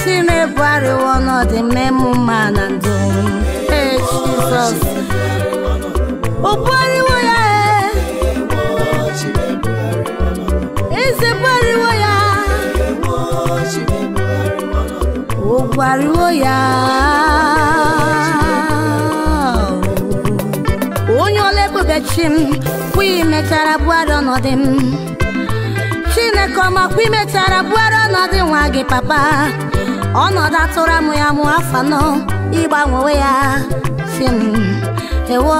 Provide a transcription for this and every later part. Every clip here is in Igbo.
chinebụarịwa ọnọdụ mmemme mma na ndụ ee Jizọs ụbụarịwo ya eze eh? bụarịwo ya ụgwarịwo ya onye ọla ebube m kwa imechara bụarị ọnọdụ m chineke ọma kwa imechara bụarị ọnọdụ nwa gị papa ọnọdụ atụrụ amụ ya mụ afọ anọ ịgbanwe onwe ya fim ewo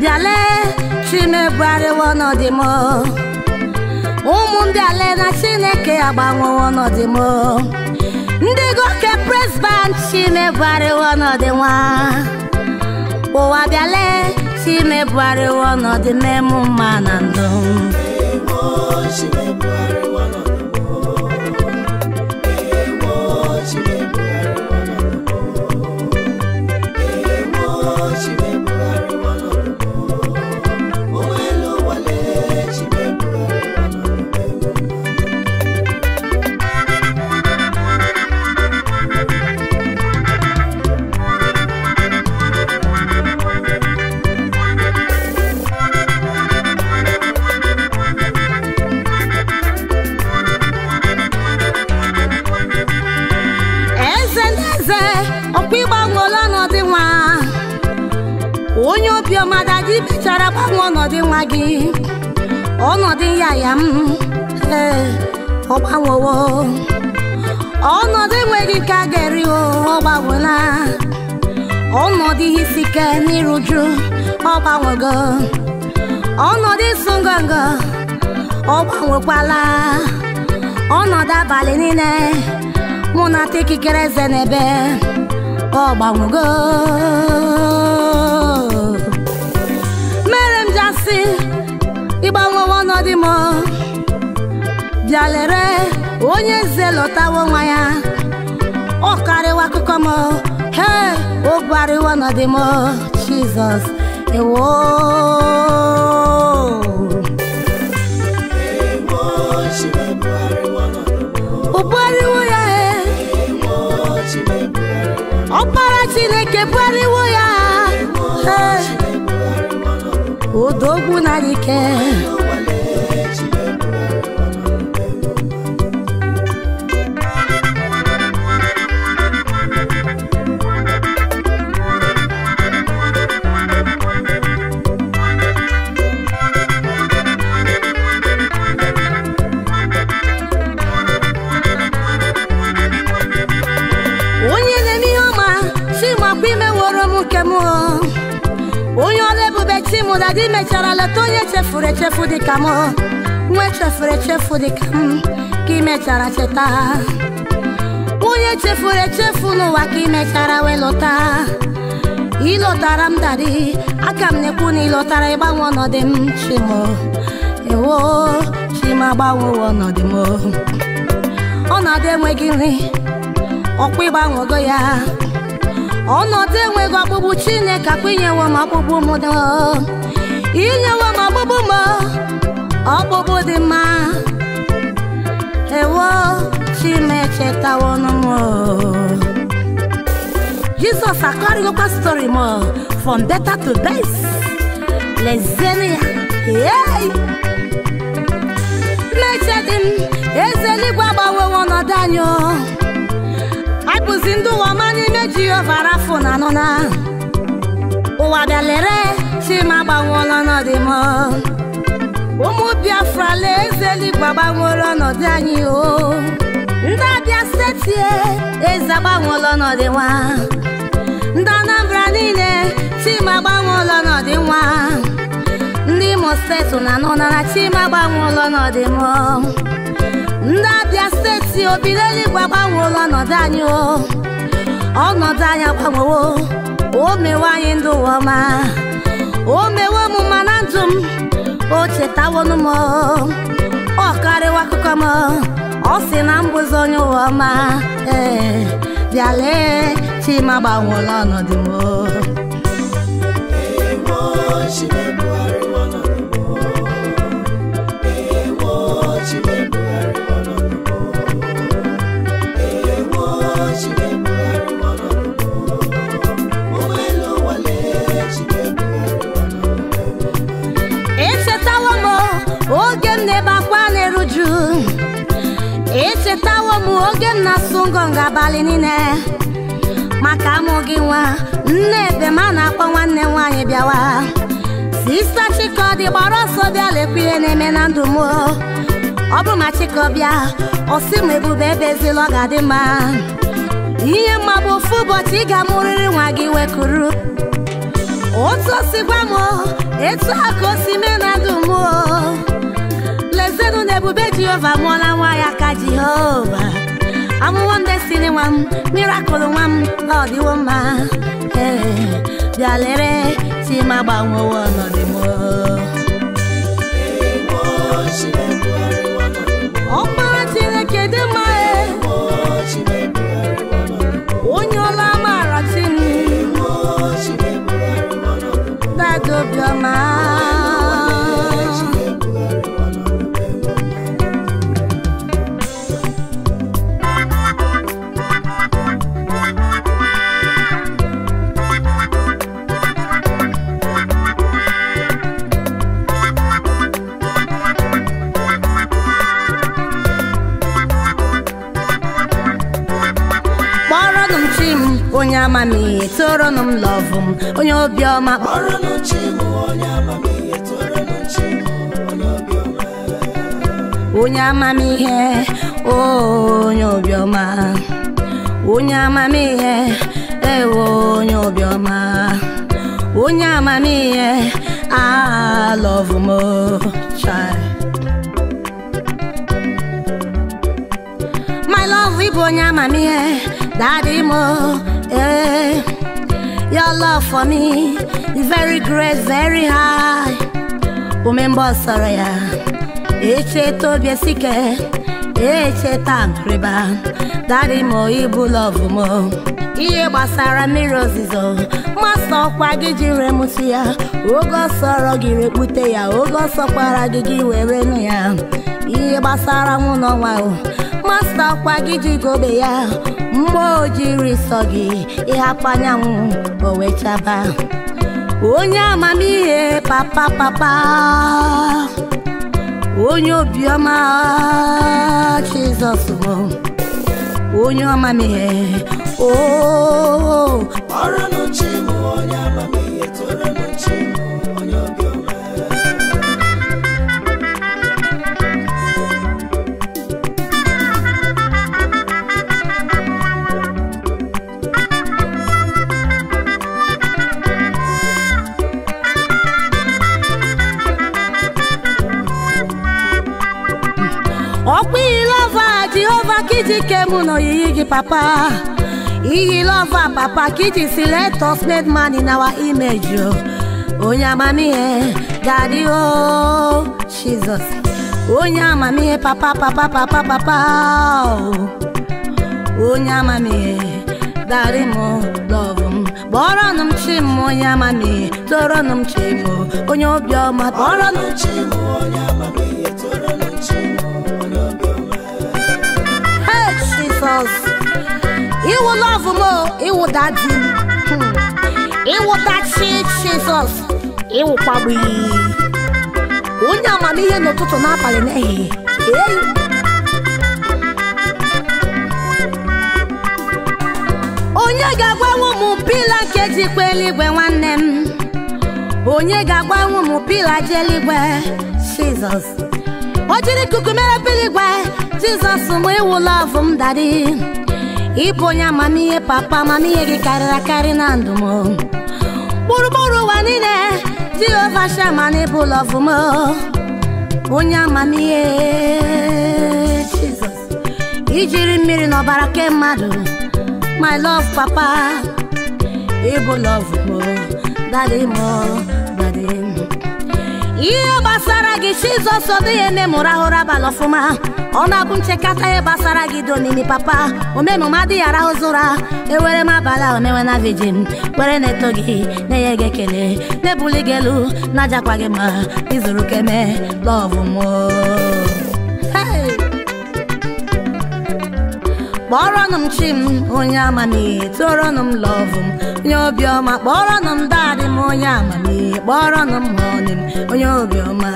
bịale chimebugharịwa ọnọdụ m ụmụ ndị ale na chineke agbanwewo ọnọdụ m ndị goke presban chimebugharịwa ọnọdụ nwa ụwa bịale chimebugharịwa ọnọdụ n'ọdịma mma na ndụ ọnọdụ ịsụ ngọngọ ọ gbanwekwala ọnọdụ abalị niile mụ na ata ikikere eze n'ebe ọ gbanwego mere m jasị ịgbanwewe ọnọdụ m bịalere onye eze lọtawo nwa ya ọ karịwa akụkọ m he ọ gbarịwa ọnọdụ m Jizọs èwo. Buhari wo ya e. Ọkpara Chineke Buhari wo ya. Odogwu na dike. kemu onye ọrụ ebube chi mụ na di mechara leta onye chefuru echefu dịka m nwa echefuru echefu dịka m ka ị mechara cheta onye chefuru echefu n'ụwa ka ị mechara wee lọta ịlọtara m dadi aka m na-ekwu na ịlọtara ịgbanwe ọnọdụ m chim ewo chim agbanwe ọnọdụ m ọnọdụ enweghị nri ọkwa ịgbanwego ya ọnọdụ enweghị ọgbụgbụ chineke akpụnyewo m ọgbụgbụ m inyewo m ọgbụgbụ m ọgbụgbụ dị mma ewo chineke tawo ọnụ m jizọs akọrịgokwa stori m from better to best lezenia yei mmeche dị m eze eluigwe agbanwewo ọnọdụ anyị bụzi ndị ụwa ma n'ime Jehova rafụ na anụ ụwa bịa lere si m agbanweela n'ọdịm ụmụ Biafra lee eze eluigwe gbanwere ọnọdụ anyị o ndị Abịa steeti eze agbanweela ọnọdụ nwa ndị Anambra niile agbanwe ụlọ n'ọdị nwa ndị Imo steeti na anụ na tim agbanweela n'ọdịm ndị Abịa steeti obileligwe ụlọ ọnọdụ anyị o ọnọdụ anyị agbanwewo o mewe anyị ndụ ụwa ọma o mewe m na ndụ m o chetawonụ m ọ karịwa akụkọ m ọ sị na mbụzi onye ụwa ọma ee bịa lee Chima gbanweela ọnọdụ m oge m na-asụ ngọngọ abali niile maka gị nwa nne ebe a na-akpọ nwanne m nwaanyị bịawa sista dị, gbara ọsọ bịa lekwa ihe na-eme na ndụ m ọ bụ ma Chikọ bịa ọsị m ebube ebe ezila ga-adị mma ihe mma bụ ofu ụbọchị ị ga-amụrịrị nwa gị wekuru otu o m etu a ka o si mee na ndụ m lezenụ na ebube Jehova mụọla nwa ya ka Jehova I'm one destiny one, miracle one, all the woman. Hey, Bialere, see my bang one of the more. Hey, tụrụnụ m lọvụ m onye obiọma kpọrọnụ chi m onye amamihe tụrụnụ chi m onye obiọma onye amamihe onye obiọma onye amamihe ewo onye obiọma onye amamihe alọvụ m my love ịbụ onye amamihe daddy mo eh Your love for me is very great, very high. Umembo soraya, eche tobi esike, eche tankriba, daddy mo ibu love mo. Iye gbasara mirrors izo, ma sọkwa gị jiri mụsị ya, ogo sọrọ gị repute ya, ogo sọkwara gị gị were nụ ya. Ihe gbasara nwụ n'ọnwa o, ma sọkwa gị ji gobe ya, mgbe o jiri sọ gị ihe akpanyanwụ onye amamihe papa papa onye obiọma Jizọs bụ onye ọmamihe o onye Kidike muno yigi papa Iyi lover papa Kidi si let us make man in our image Onya oh. mami eh daddy oh Jesus Onya mami eh papa papa papa papa oh Onya mami eh daddy mo love um. Boronum chimo onya mami Doronum chimo Onyo bioma Boronum chimo onya mami He will love more. He mo iwu dadi iwu dachi Jesus He iwu kpagbu onye amamihe n'ụtụtụ n'abalị n'ehihie eyi onye ga-agbanwe ụmụ pila keji kweli eluigwe nwanne m onye ga-agbanwe ụmụ pila jeli eluigwe Jesus Ojiri kuku ikuku pili eluigwe jizọs e m ewula avụ m dadị ịbụ onye amamihe papa amamihe gị karịrị akarị na ndụ m gburugburu ụwa niile jehova shaman ịbụla ọvụ m onye amamihe jizọs ijiri mmiri na ọbara ke mmadụ my love papa ịbụla ọvụ m dadị m dadị m ihe gbasara gị jizọs ọ dịghị eme mụrụ ahụrụ abalị ọfụma ọ na-abụ nchekata ihe gbasara gị dị n'imi papa omemume adịghị arahụzi ụra ewere m abalị ahụ omewe na vijin were na-eto gị na-enye gị ekele na-ebuli gị elu na-ajakwa gị ma ịzụrụ keme lọvụ m kpọrọnụ m chi m onye amamihe tụrọnụ m lọvụ m onye obiọma kpọrọnụ m daadị m onye amamihe kpọrọnụ m họnị m onye obiọma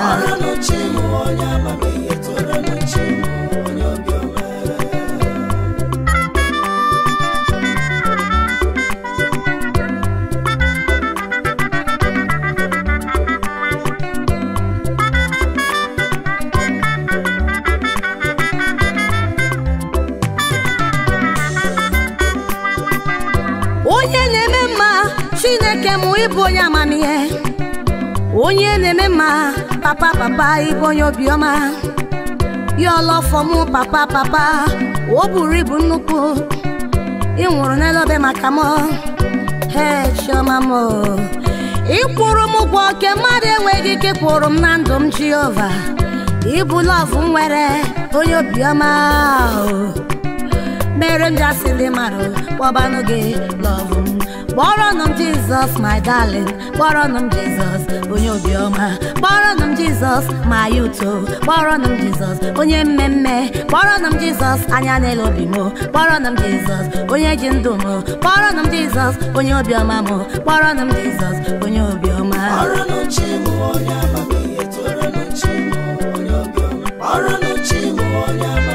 onye na-eme mma chineke mụ ịbụ onye amamihe onye na-eme mma papa papa ịbụ onye obiọma ya mụ papa papa o buru ibu nnukwu ị nwụrụ n'elobe maka mụ ee chioma m ịkwụrụ m oke mmadụ enweghị ike kwụrụ m na ndụ m Jehova ịbụ lọvụ nwere onye obiọma mere m ndị mmadụ kpọbanụ gị lọvụ m kpọrọnụ m jizọs my darling kpọrọnụ m jizọs onye obiọma kpọrọnụ m jizọs my uto kpọrọnụ m jizọs onye mmemme kpọrọnụ m jizọs anya n'elu obi m kpọrọnụ m jizọs onye ji ndụ m kpọrọnụ m jizọs onye obiọma m kpọrọnụ m jizọs onye obiọma m onye amamihe onye obiọma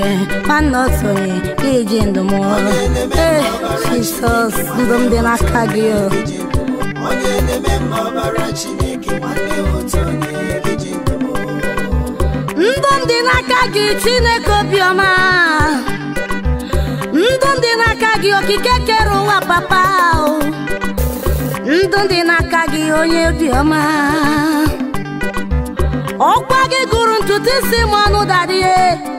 ike iji e jisọs ndụ m dị n'aka gị chineke iji e ndụ m dị gị chineke obiọma ndụ m dị n'aka gị okike kere ụwa papa ndụ dị n'aka gị onye obiọma ọkwa gị gụrụ ntutu isi m ọnụ e.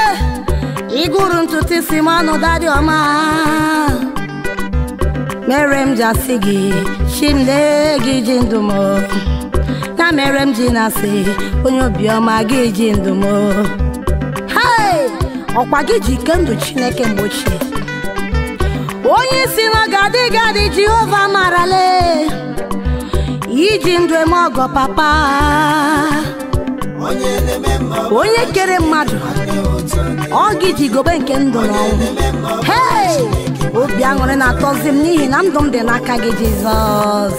Eh, iguru ntutuisi manu dadi ọma mere m jasi gi chimle gị ji na mere m ji na-asị onye obiọma gị ji ndụ m ọkwa chineke mgbe onye isi na gadi gadi jehova marale iji ndụ eme ọgọ papa onye kere mmadụ ọ gị ji gobe nke ndụ n'ọnwụ hei obi aṅụrị na-atọzi m n'ihi na ndụ m dị n'aka gị jizọs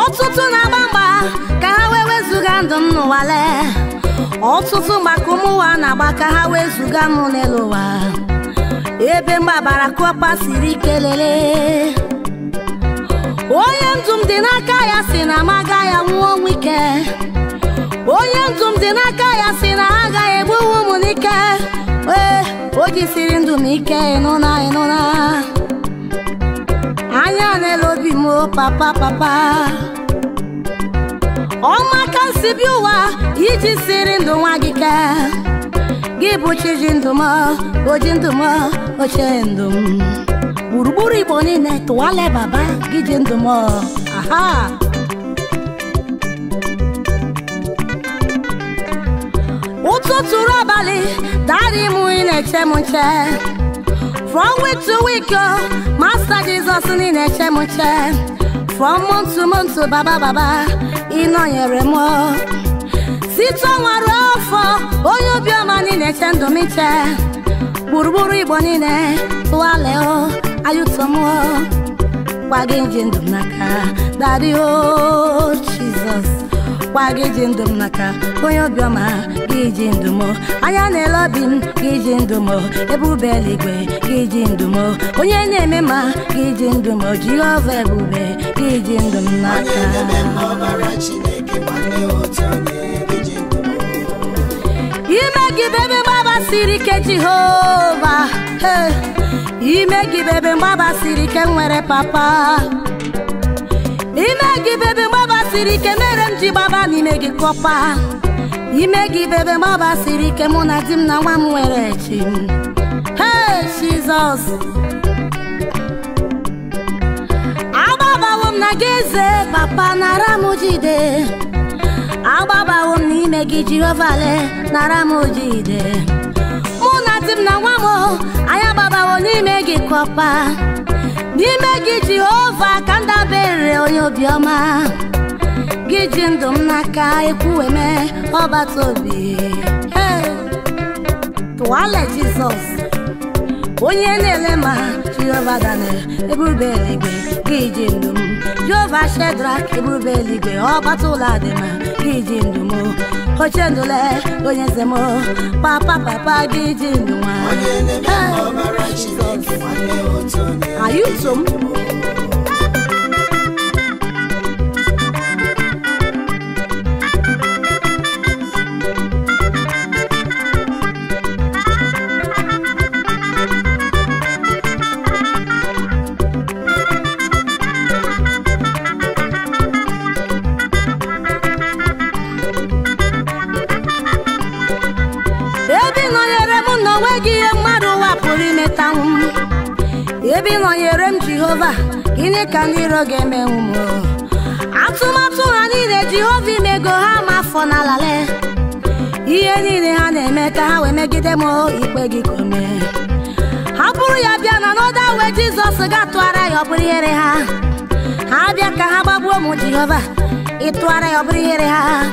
ọtụtụ na-agba mgba ka ha wee wezụga ndụ m ọtụtụ maka ụmụnwa na-agba ka ha wee zụga m n'elu ụwa ebe mgbabara kọpa siri ike lelee onye ndụ m dị n'aka ya si na m agaghị anwụ ọnwụ ike onye ndụ m dị n'aka ya si na ha agaghị egbuwu m n'ike ee o jisiri ndụ m ike ịnụna ịnụna anya na obi m papa papa ọmaka nsibi ụwa iji siri ndụ nwa gị ka gị bụ chiji ndụm oji ndụm oche ndụm gburugburu igbo niile tụwale baba gị ji ndụm aha ụtụtụ ruo abalị dari m ị na-eche m nche from week to week oh, master jesus ị na-eche m nche from month to month baba baba ịnọ nyere m site ọnwa ruo afọ onye obiọma niile che ndụ m iche gburugburu igbo niile tụghalịa ayụtọ m gbaga ije ndụ m n'aka dadị o jizọs gbaga ije ndụ m n'aka onye obiọma gị ji ndụ m anya na-ele obi m gị ji ndụ m ebe ube eluigwe gị ji ndụ m onye na-eme ma gị ji ndụ m jehova ebube Chineke ji ndụ m n'aka imegide ebe mgbaba siri ike Jehova Ime imegide bebe mgbaba siri ike nwere papa Ime imegide bebe mgbaba siri ike mere m ji gbaba n'ime gị kọpa Ime imegide bebe mgbaba siri ike mụ na di m na nwa m nwere chi m Jizọs m na gị eze papa nara m jide agbabawo m n'ime gị jirovale nara m jide mụ na di m na nwa m anyị agbabawo n'ime gị kọpa n'ime gị jehova ka m onye obiọma gị ji ndụ m n'aka ekwuweme ọbata obi tụwale jizọs onye na-ele ma jehova danel ebube gị ji ndụ Ava Shedrak Ibrubeli dị ma gị ndụ m oche ndụle onye nze m papa papa gị dị ndụ nwa ayutom gịnị ka ndị iro ga-emenwu m atụmatụ ha niile Jehova imego ha ma afọ n'alale ihe niile ha na-eme ka ha wee megide m ikpe gị ka ha bụrụ ya bịa na n'ọda wee Jizọs ga-atụgharịa ya ọ bụrụ ihere ha ha bịa ka ha gbagbuo m Jehova ịtụgharịa ya ọ bụrụ ihere ha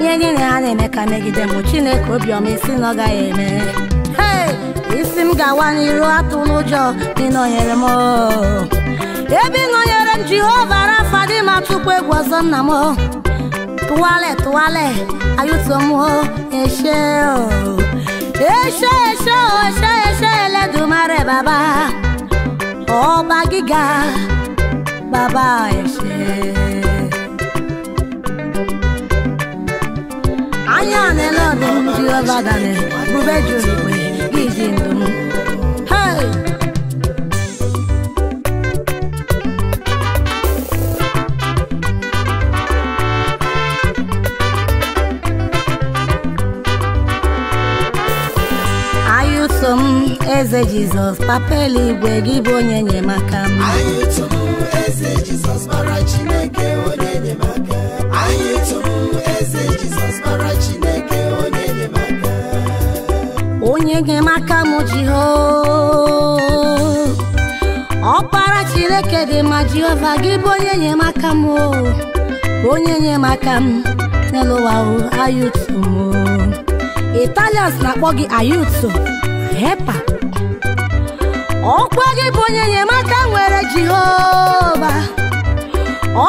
ihe niile ha na-eme ka megide m Chineke obiọma isi na ọ gaghị eme isi m ga-awa n'iru atụ n'ụjọ dị n'onyere m Ebi ịnọnyere m jehova rafa di ma tupu egwu ọzọ nna m tụwale tụwale ayụto m eshe eshe eshe eshe eshe eledumare baba ọba gíga baba eshe anya na-ele ọdụm jehova dane bube juru eze jizọs papa eluigwe gị bụ onye enyemaka m anyị tụrụ eze jizọs mara chineke onye enyemaka anyị tụrụ eze jizọs mara chineke onye enyemaka onye enyemaka m jiho ọkpara chineke dị ma jehova gị bụ onye enyemaka m onye enyemaka m n'ụwa ayutu m italians na-akpọ gị ayutu hepa ọkwa gị bụ onye enyemaka nwere Jehova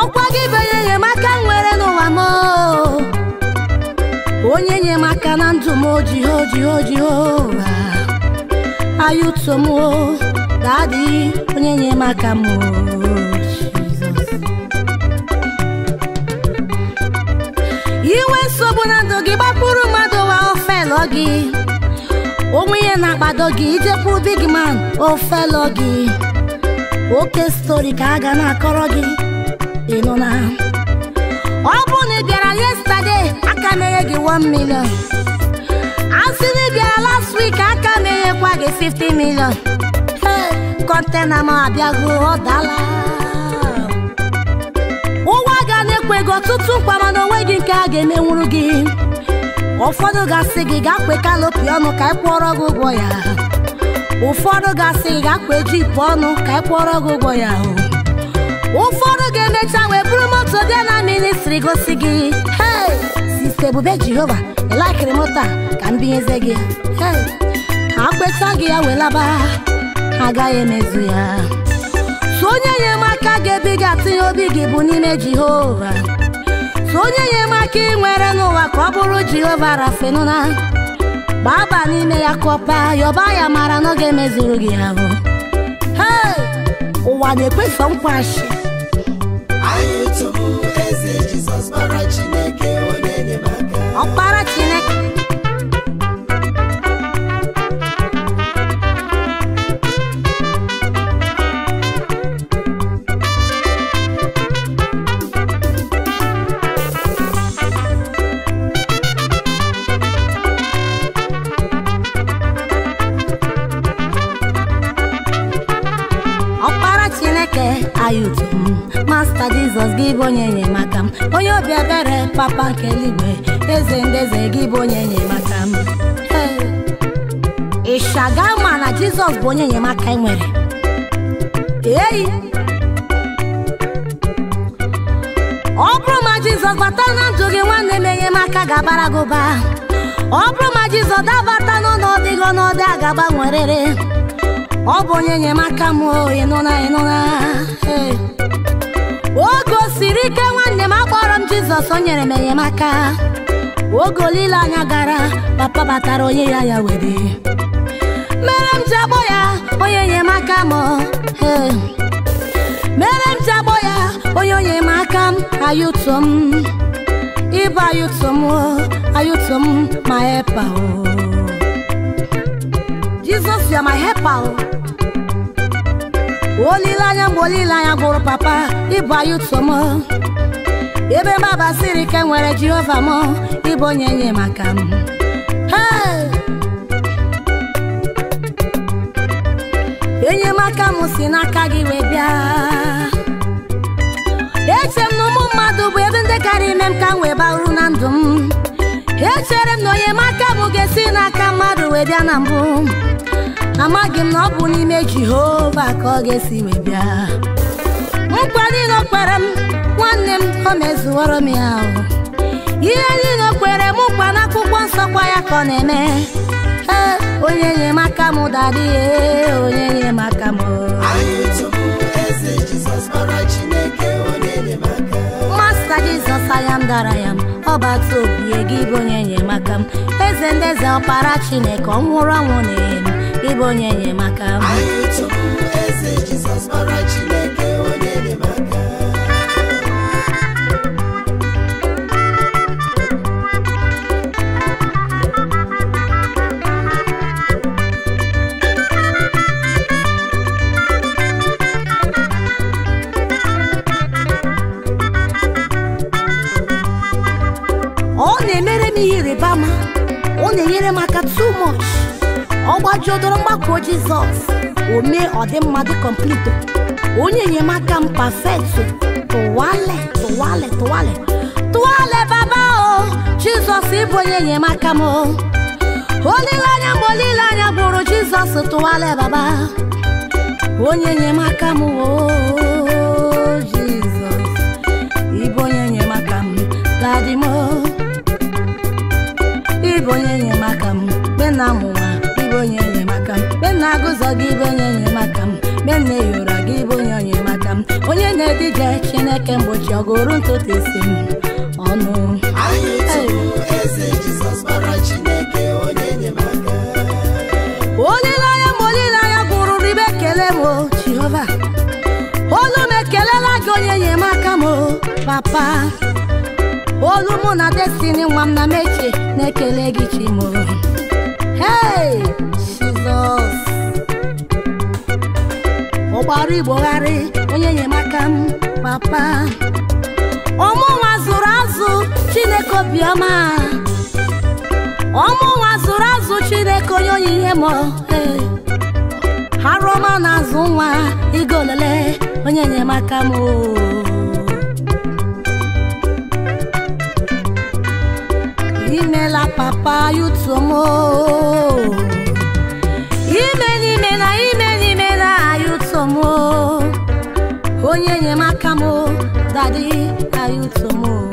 ọkwa gị bụ onye enyemaka nwere n'ụwa m onye enyemaka na ndụ m Jehova Jehova Jehova ayụto m dadị onye enyemaka m iwe nsogbu na ndụ gị gbapụrụ mmadụ wa ofelo gị onwe ihe na-akpado gị ijekwu big man ofelo gị oke stori ka a ga na-akọrọ gị ị na ọ bụ na ị bịara yestade aka na-enye gị 1 million asị na ị bịara last week aka na-enyekwa gị 50 million kọntena m abịago ọ dala ụwa ga na-ekwe gị ọtụtụ mkpama mana gị nke a ga-emenwuru gị ụfọdụ gasị gị gaa kwe ọnụ ka ị gị ụgwọ ya ụfọdụ ga gị kwe jipụ ọnụ ka ị gị ụgwọ ya ụfọdụ ga-emecha wee buru moto bịa na ministri gosi gị hei ebube jehova ịlakịrị moto a ka m binyeze gị akpeta gị ya wee laba agaghị emezu ya so onye enyemaka ga-ebi gị atụnye obi gị bụ n'ime jehova so onye enyemaka ị nwere n'ụwa ka ọ bụrụ jehova gbaa gbaba n'ime ya kọpa yọba ya mara na ọ ga-emezuru gị ahụ ee ụwa na-ekpesa nkwashi jizọs gị bụ onye enyemaka m onye obi ebere papa nke eluigwe eze ndị eze gị bụ onye enyemaka m ịshaga ma na jizọs bụ onye enyemaka e nwere eyi ọ bụrụ ma jizọs bata na ndụ gị nwanne m enyemaka ga-abara gị ụba ọ bụrụ ma jizọs dabata n'ọnọdụ gị ọnọdụ a ga-agbanwerịrị ọ bụ onye enyemaka m ịnụna ịnụna siri ike nwanne m akpọrọ m jizọs o nyere m enyemaka oge olileanya gara papa batara onye ya ya were mere m ji akpọ ya onye enyemaka m mere m ji akpọ ya onye enyemaka m ayụtụ m ịbụ ayụtụ m ayụtụ m ma epa o jizọs ya ma hepa o olileanya mgbe anya gwụrụ papa ịbụ ayutom ebe mgbaba siri nwere jehova m ịbụ onye nye maka m enyemaka m si n'aka gị wee bịa eche m na ụmụ mmadụ bụ ebe ndị karịa ime m ka m wee baru na ndụ m echere m na onye maka m ga-esi n'aka mmadụ wee bịa na mbụ amaghị m na ọ bụ n'ime Jehova ka ọ ga-esi wee bịa nkwa niile kwere m nwanne m o mezuworo m ya ihe niile kwere m na akwụkwọ nsọkwa ya ka ọ na-eme ee onye enyemaka m dadịghị e, onye enyemaka m masta Jizọs anya m dara ya m ọ bata obi e, gị bụ onye enyemaka m eze ndị eze ọkpara Chineke ọ nwụrụ ọnwụ na-eme ịbụ onye enyemaka m ezigbo jizọs ome ọdịmma dị kọmplito onye enyemaka m pafetụ tụwale tụwale tụwale tụwale baba o jizọs ịbụ onye enyemaka m olileanya mgbe olileanya gbụrụ jizọs tụwale baba onye enyemaka m o jizọs ịbụ onye enyemaka m dadị m ịbụ onye enyemaka m kpe na mụwa Ben m gibi agụzọ gị bụ onye enyemaka m be m na-eyi ụra gị bụ onye enyemaka m onye na-edije chineke mgbochi ọgụrụ ntụtụ isi m ọnụ olileanya m olileanya bụrụrụ ibe ekele m jehova olu m ekelela gị onye enyemaka m papa olu mụ na destini nwa m na meche na-ekele gị chimo hey ọgbara igbogharị onye enyemaka m papa ọmụnwa zụrụ azụ chineke obiọma ọmụnwa zụrụ azụ chineke onye onye ihe mọ e. harụọma na-azụ nwa ego olele onye enyemaka m imela papa yutumo onye enyemaka m dadi ayuto m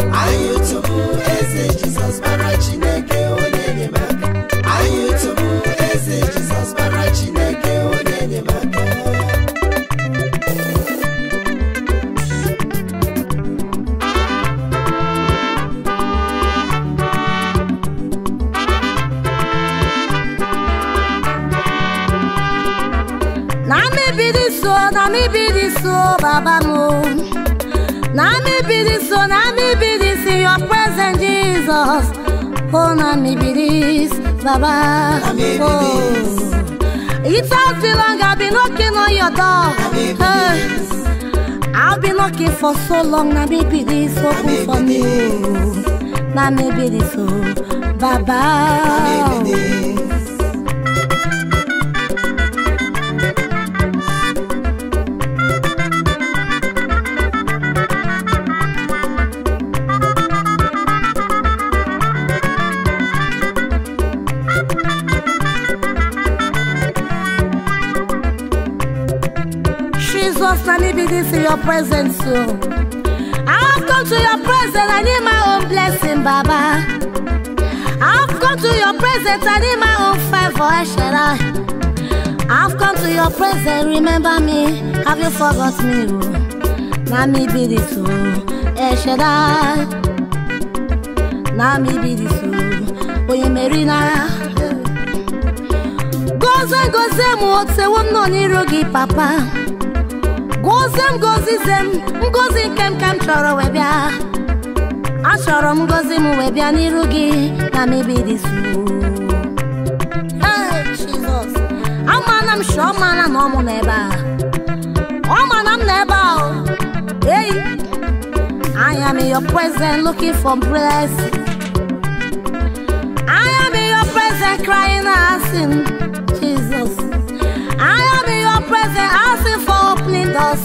Oh, mommy, biris this, Baba. Mommy, oh. It has been long, I've been knocking on your door. Hey. I've been knocking for so long, Na maybe biris open for me. Na maybe biris oh, Baba. your presence, so I've come to your presence, I need my own blessing, Baba. I've come to your presence, I need my own favor, Ashera. I've come to your presence, remember me, have you forgot me? Oh? Nami be this, Ashera. Oh, Nami be this, oh, Oye Merina. Goze goze mu otse wo no ni rogi papa gụzie m gozize m ngozi nke m ka m chọrọ wee bịa achọrọ m ngozi m wee bịa n'iru gị na mebi dizu amana m shọ mana na ọmụ na a ọ mana m na a eyi I am in your presence looking for blessing I am in your presence crying asking presence, asking for opening doors.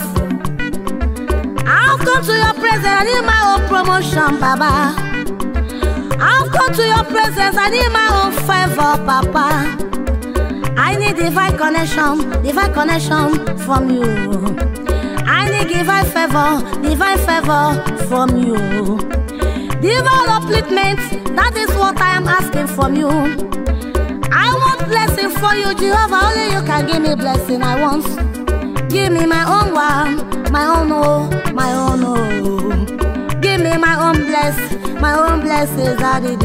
I've come to your presence, I need my own promotion, Baba. I've come to your presence, I need my own favor, Papa. I need divine connection, divine connection from you. I need divine favor, divine favor from you. Divine upliftment, that is what I am asking from you blessing for you, Jehovah. Only you can give me blessing I want. Give me my own one, my own oh, my own oh. Give me my own bless, my own blessings are the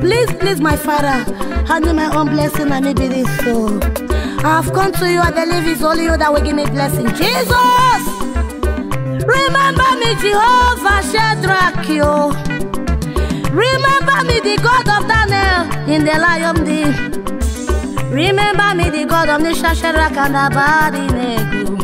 Please, please, my father, I need my own blessing and maybe this soul. I've come to you, I believe it's only you that will give me blessing. Jesus! Remember me, Jehovah Shadrach, you. Remember me, the God of Daniel, in the lion deep. Remember me, the God of Nisha Shadrach and Abednego.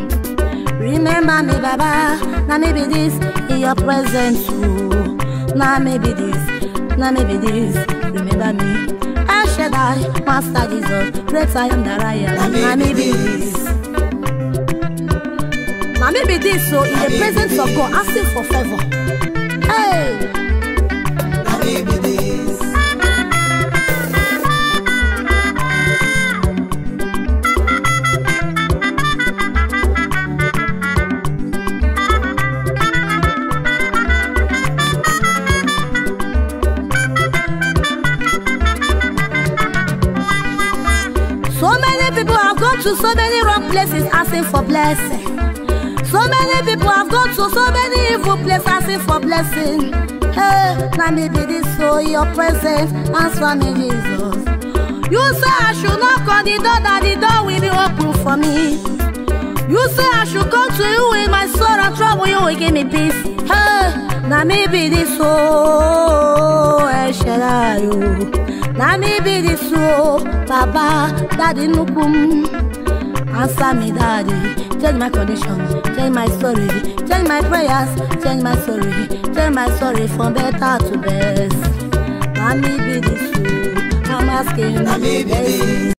Remember me, Baba. Now maybe this in your presence too. Oh. Now maybe this, now maybe this. Remember me. I shall die, Master Jesus, great I am that I am. Now maybe this. Now maybe this. So oh, in the presence of God, asking for favor. Hey. to so many wrong places asking for blessing. So many people have gone to so many evil places asking for blessing. Hey, now maybe this so your presence answer me Jesus. You say I should knock on the door that the door will be open for me. You say I should come to you with my soul and trouble you will give me peace. Hey, now maybe be this so I shall I you. Now maybe be this so Baba, Daddy Nukum. Answer me, daddy. Change my condition, change my story, change my prayers, change my story, change my story from better to best. Let me be this you. I'm asking. Let me be this.